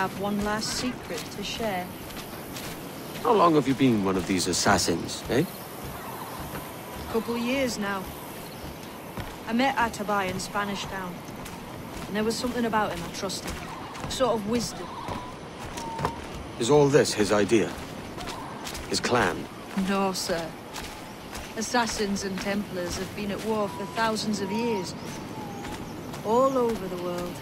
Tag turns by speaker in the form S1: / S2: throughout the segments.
S1: have one last secret to share.
S2: How long have you been one of these assassins, eh?
S1: A couple years now. I met Atabai in Spanish Town. And there was something about him I trusted. A sort of wisdom.
S2: Is all this his idea? His clan?
S1: No, sir. Assassins and Templars have been at war for thousands of years. All over the world.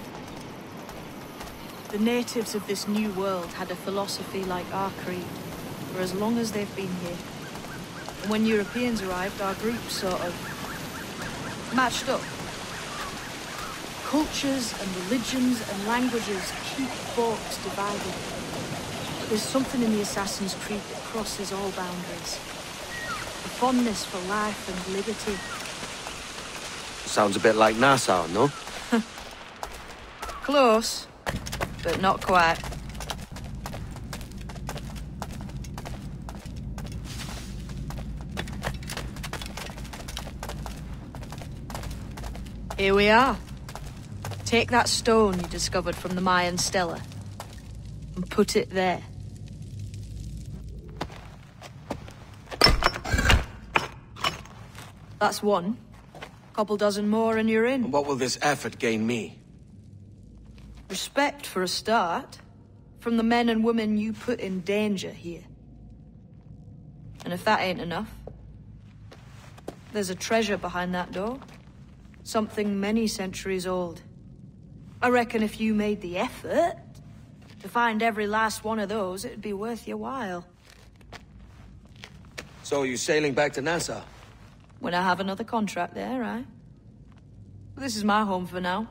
S1: The natives of this new world had a philosophy like our creed, for as long as they've been here. And when Europeans arrived, our group sort of... matched up. Cultures and religions and languages keep folks divided. But there's something in the Assassin's Creed that crosses all boundaries. A fondness for life and liberty.
S2: Sounds a bit like Nassau, no?
S1: Close, but not quite. Here we are. Take that stone you discovered from the Mayan Stela and put it there. That's one. Couple dozen more and you're in.
S2: What will this effort gain me?
S1: Respect for a start. From the men and women you put in danger here. And if that ain't enough, there's a treasure behind that door. Something many centuries old. I reckon if you made the effort to find every last one of those, it'd be worth your while.
S2: So you sailing back to Nassau?
S1: When I have another contract there, right? This is my home for now.